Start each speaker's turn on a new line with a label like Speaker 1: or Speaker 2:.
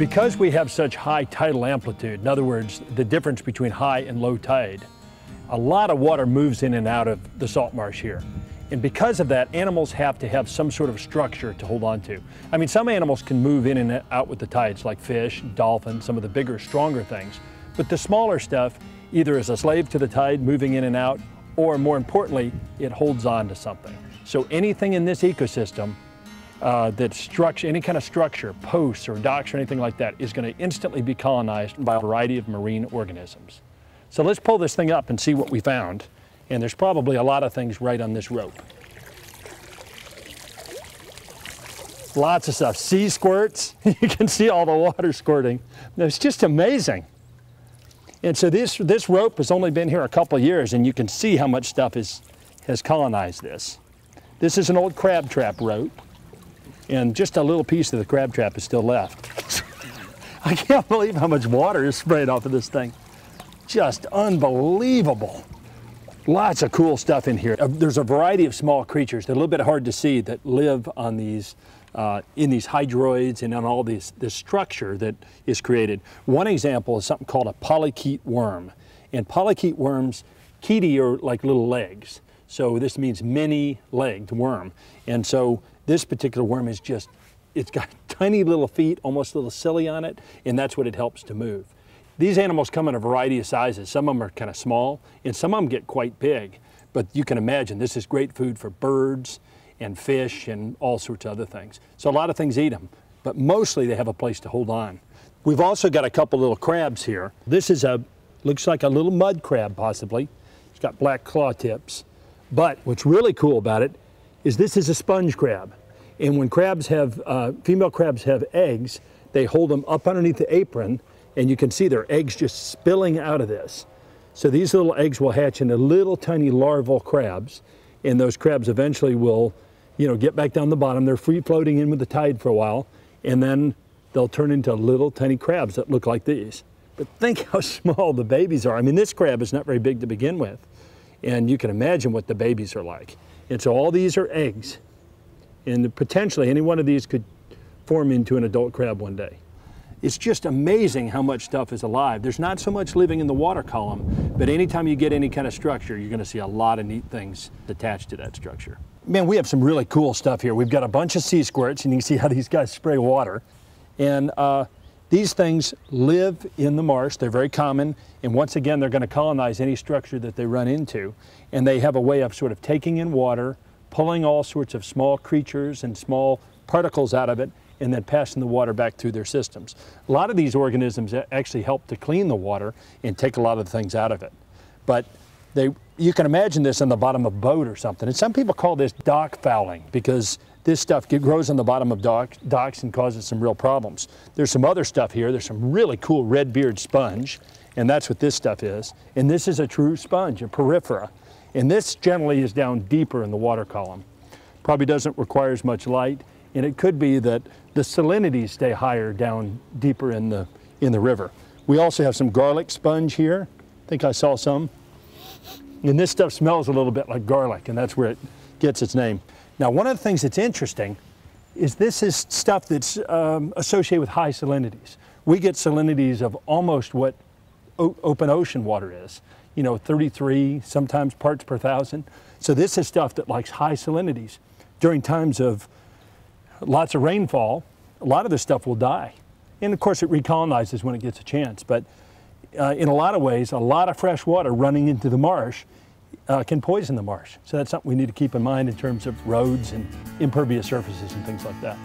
Speaker 1: Because we have such high tidal amplitude, in other words, the difference between high and low tide, a lot of water moves in and out of the salt marsh here. And because of that, animals have to have some sort of structure to hold on to. I mean, some animals can move in and out with the tides, like fish, dolphins, some of the bigger, stronger things. But the smaller stuff, either is a slave to the tide, moving in and out, or more importantly, it holds on to something. So anything in this ecosystem uh, that structure, any kind of structure, posts or docks or anything like that, is going to instantly be colonized by a variety of marine organisms. So let's pull this thing up and see what we found. And there's probably a lot of things right on this rope. Lots of stuff. Sea squirts. you can see all the water squirting. It's just amazing. And so this, this rope has only been here a couple years, and you can see how much stuff is, has colonized this. This is an old crab trap rope, and just a little piece of the crab trap is still left. I can't believe how much water is sprayed off of this thing. Just unbelievable. Lots of cool stuff in here. Uh, there's a variety of small creatures. They're a little bit hard to see that live on these, uh, in these hydroids and on all these, this structure that is created. One example is something called a polychaete worm. And polychaete worms, chaetae are like little legs. So this means many-legged worm. And so this particular worm is just, it's got tiny little feet, almost a little silly on it, and that's what it helps to move. These animals come in a variety of sizes. Some of them are kind of small and some of them get quite big. But you can imagine this is great food for birds and fish and all sorts of other things. So a lot of things eat them, but mostly they have a place to hold on. We've also got a couple little crabs here. This is a, looks like a little mud crab possibly. It's got black claw tips. But what's really cool about it is this is a sponge crab. And when crabs have, uh, female crabs have eggs, they hold them up underneath the apron and you can see their eggs just spilling out of this. So these little eggs will hatch into little tiny larval crabs, and those crabs eventually will, you know, get back down the bottom. They're free floating in with the tide for a while, and then they'll turn into little tiny crabs that look like these. But think how small the babies are. I mean, this crab is not very big to begin with, and you can imagine what the babies are like. And so all these are eggs, and potentially any one of these could form into an adult crab one day. It's just amazing how much stuff is alive. There's not so much living in the water column, but anytime you get any kind of structure, you're gonna see a lot of neat things attached to that structure. Man, we have some really cool stuff here. We've got a bunch of sea squirts, and you can see how these guys spray water. And uh, these things live in the marsh. They're very common. And once again, they're going to colonize any structure that they run into. And they have a way of sort of taking in water, pulling all sorts of small creatures and small particles out of it, and then passing the water back through their systems. A lot of these organisms actually help to clean the water and take a lot of the things out of it. But they, you can imagine this on the bottom of a boat or something. And some people call this dock fouling because this stuff grows on the bottom of dock, docks and causes some real problems. There's some other stuff here. There's some really cool red beard sponge, and that's what this stuff is. And this is a true sponge, a porifera. And this generally is down deeper in the water column. Probably doesn't require as much light, and it could be that the salinities stay higher down deeper in the, in the river. We also have some garlic sponge here. I think I saw some. And this stuff smells a little bit like garlic, and that's where it gets its name. Now, one of the things that's interesting is this is stuff that's um, associated with high salinities. We get salinities of almost what open ocean water is, you know, 33 sometimes parts per thousand. So this is stuff that likes high salinities. During times of lots of rainfall, a lot of this stuff will die. And of course it recolonizes when it gets a chance, but uh, in a lot of ways, a lot of fresh water running into the marsh uh, can poison the marsh. So that's something we need to keep in mind in terms of roads and impervious surfaces and things like that.